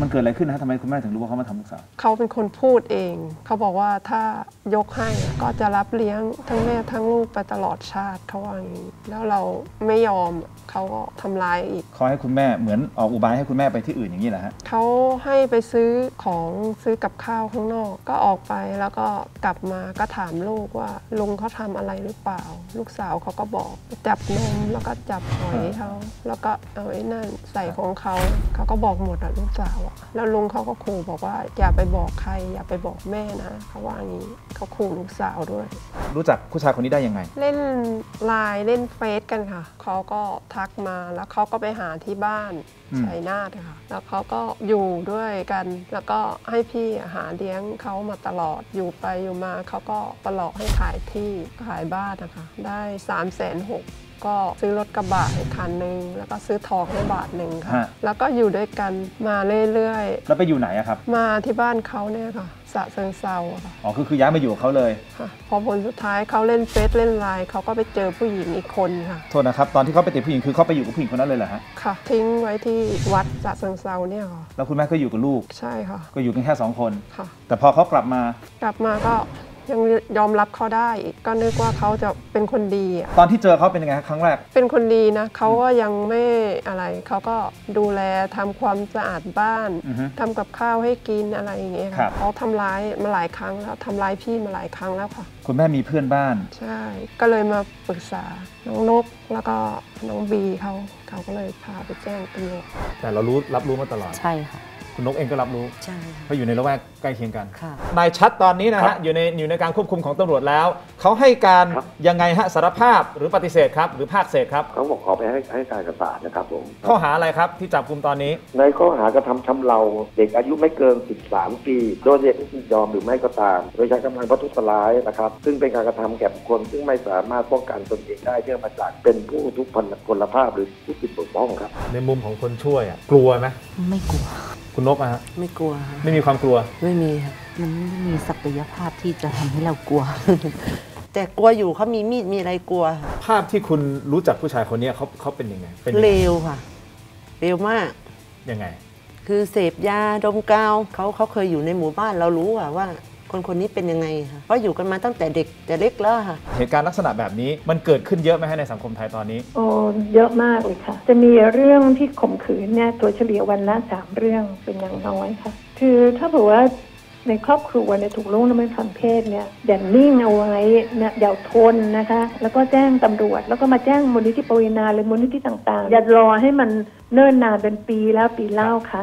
มันเกิดอะไรขึ้นนะฮะทำไมคุณแม่ถึงรู้ว่าเขามาทำลูกสาวเขาเป็นคนพูดเอง เขาบอกว่าถ้ายกให้อะก็จะรับเลี้ยงทั้งแม่ทั้งลูกไปตลอดชาติเขาว่าอย่างนี้แล้วเราไม่ยอมเขาก็ทำร้ายอีก เขาให้คุณแม่เหมือนออกอุบายให้คุณแม่ไปที่อื่นอย่างนี้แหละฮะเขาให้ไปซื้อของซื้อกับข้าวข้างนอก ก็ออกไปแล้วก็กลับมาก็ถามลูกว่าลุงเขาทำอะไรหรือเปล่า ลูกสาวเขาก็บอกจับนมแล้วก็จับหอยเขาแล้วก็เอาไอ้นั่นใส่ของเขาเขาก็บอกหมดอะลูกสาวอะแล้วลุงเขาก็ขู่บอกว่า อย่าไปบอกใคร อย่าไปบอกแม่นะเขาว่าอย่างนี้เขาขู่ลูกสาวด้วย รู้จักผู้ชายคนนี้ได้ยังไง เล่นไลน์เล่นเฟซกันค่ะเขาก็ทักมาแล้วเขาก็ไปหาที่บ้านอืม ชัยนาทค่ะ แล้วเขาก็อยู่ด้วยกัน แล้วก็ให้พี่หาเลี้ยงเขามาตลอดอยู่ไปอยู่มาเขาก็ประหลอกให้ขายที่ขายบ้านนะคะได้3ามแสนหกก็ซื้อรถกระบะให้คันหนึ่งแล้วก็ซื้อทองให้บาทหนึ่งค่ะ ฮะ แล้วก็อยู่ด้วยกันมาเรื่อยแล้วไปอยู่ไหนอะครับๆมาที่บ้านเขาเนี่ยค่ะสะเซิงเซาอะค่ะอ๋อคือคือย้ายมาอยู่กับเขาเลย ค่ะพอผลสุดท้ายเขาเล่นเฟซเล่นไลน์เขาก็ไปเจอผู้หญิงอีกคนค่ะ โทษนะครับ ตอนที่เขาไปติดผู้หญิงคือเขาไปอยู่กับผู้หญิงคนนั้นเลยเหรอฮะค่ะ ทิ้งไว้ที่วัดสะเซิงเซาเนี่ยค่ะ แล้วคุณแม่ก็อยู่กับลูก ใช่ค่ะ ก็อยู่กันแค่สองคน ค่ะ แต่พอเขากลับมากลับมาก็ ยังยอมรับเขาได้อีกก็นึกว่าเขาจะเป็นคนดีอะตอนที่เจอเขาเป็นยังไงฮะครั้งแรก เป็นคนดีนะเขาก็ยังไม่อะไรเขาก็ดูแลทำความสะอาดบ้านอือฮึทำกับข้าวให้กินอะไรอย่างเงี้ยครัค่ะบเขาทำร้ายมาหลายครั้งแล้วทำร้ายพี่มาหลายครั้งแล้วค่ะ คุณแม่มีเพื่อนบ้าน ใช่ ก็เลยมาปรึกษาน้องนกแล้วก็น้องบีเขาเขาก็เลยพาไปแจ้งตำรวจแต่เรารู้รับรู้มาตลอด ใช่ค่ะ คุณนกเองก็รับรู้ใช่ค่ะเพราะอยู่ในละแวกใกล้เคียงกันค่ะ นายชัดตอนนี้นะครัฮะบอยู่ในอยู่ในการควบคุมของตำรวจแล้ว เขาให้การครับ ยังไงฮะสารภาพหรือปฏิเสธครับ หรือภาคเศษครับ เขาบอกขอไปให้ให้การกับศาลนะครับผมข้อหาอะไรครับที่จับกลุ่มตอนนี้ ในข้อหากระทำชำเราเด็กอายุไม่เกิน 13 ปี โดยเด็กยินยอมหรือไม่ก็ตาม โดยใช้กำลังวัตถุสลายนะครับ ซึ่งเป็นการกระทำแก่บุคคลซึ่งไม่สามารถป้องกันตนเองได้เนื่องมาจากเป็นผู้ทุพพลภาพหรือผู้ผิดบกพร่องครับ ในมุมของคนช่วยกลัวไหมไม่กลัว คุณนกอะฮะไม่กลัวค่ะไม่มีความกลัว ไม่มีค่ะมันไม่มีศักยภาพที่จะทำให้เรากลัว แต่กลัวอยู่เขามีมีดมีอะไรกลัวภาพที่คุณรู้จักผู้ชายคนนี้เขาเขาเป็นยังไง เป็นยังเร็ไงวค่ะเร็วมาก ยังไง คือเสพยาดมกาวเขาเขาเคยอยู่ในหมู่บ้านเรารู้อะว่า คนคนนี้เป็นยังไงค่ะเพราะอยู่กันมาตั้งแต่เด็กแต่เล็กแล้วค่ะ เหตุการณ์ลักษณะแบบนี้มันเกิดขึ้นเยอะไหมฮะในสังคมไทยตอนนี้ โอ้เยอะมากเลยค่ะ จะมีเรื่องที่ข่มขืนเนี่ยตัวเฉลี่ยวันละสามเรื่องเป็นอย่างน้อยค่ะ คือถ้าบอกว่าในครอบครัวเนี่ยถูกล่วงละเมิดทางเพศเนี่ยอย่านิ่งเอาไว้เนี่ยอย่าทนนะคะ แล้วก็แจ้งตำรวจ แล้วก็มาแจ้งมูลนิธิปวีนาหรือมูลนิธิต่างๆ อย่ารอให้มันเนิ่นนานเป็นปีแล้วปีเล่าค่ะ